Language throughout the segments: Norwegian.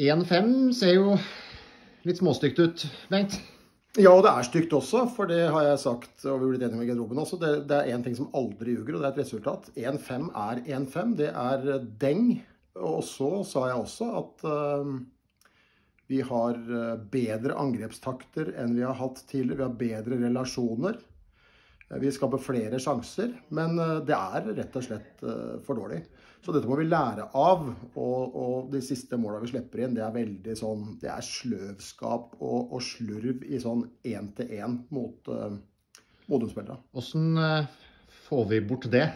1-5 ser jo litt småstygt ut, Bengt. Ja, og det er stygt også, for det har jeg sagt, og vi blitt enige med garderoben også. Det, det er én ting som aldri ljuger, og det er et resultat. 1-5 er 1-5. Det er deng. Og så sa jeg også at uh, vi har bedre angrepstakter enn vi har hatt tidligere. Vi har bedre relasjoner. Vi skaper flere sjanser, men det er rett og slett for dårlig. Så dette må vi lære av. Og, og de siste måla vi slipper inn, det er veldig sånn Det er sløvskap og, og slurv i sånn én-til-én mot uh, Modum-spillere. Åssen får vi bort det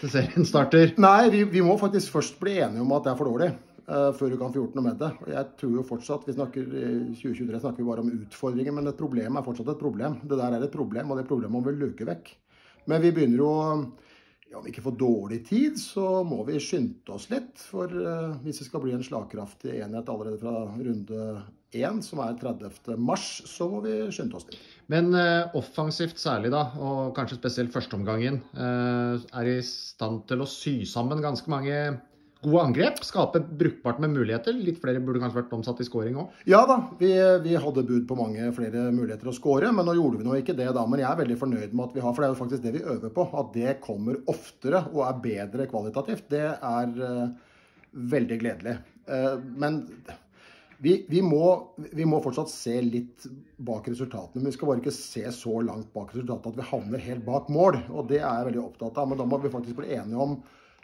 til serien starter? Nei, vi, vi, må faktisk først bli enige om at det er for dårlig. Uh, før du kan få gjort noe med det. Jeg tror jo fortsatt, vi snakker, I 2023 snakker vi bare om utfordringer, men et problem er fortsatt et problem. Det der er et problem, og det problemet må vi luke vekk. Men vi begynner jo ja, om vi ikke får dårlig tid, så må vi skynde oss litt. For uh, hvis det skal bli en slagkraftig enhet allerede fra runde én, som er 30. mars, så må vi skynde oss litt. Men uh, offensivt særlig, da, og kanskje spesielt førsteomgangen, uh, er i stand til å sy sammen ganske mange gode angrep. Skape brukbart med muligheter. Litt flere burde kanskje vært omsatt i scoring òg? Ja da, vi, vi, hadde bud på mange flere muligheter å score, men nå gjorde vi nå ikke det da. Men jeg er veldig fornøyd med at vi har, for det er jo faktisk det vi øver på. At det kommer oftere og er bedre kvalitativt. Det er uh, veldig gledelig. Uh, men vi, vi, må, vi, må, fortsatt se litt bak resultatene. Men vi skal bare ikke se så langt bak resultatet at vi havner helt bak mål. Og det er jeg veldig opptatt av. Men da må vi faktisk bli enige om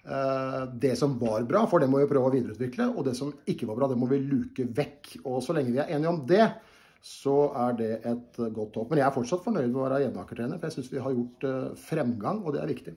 det som var bra, for det må vi prøve å videreutvikle. Og det som ikke var bra, det må vi luke vekk. Og så lenge vi er enige om det, så er det et godt håp. Men jeg er fortsatt fornøyd med å være Jevnaker-trener, for jeg syns vi har gjort eh, fremgang, og det er viktig.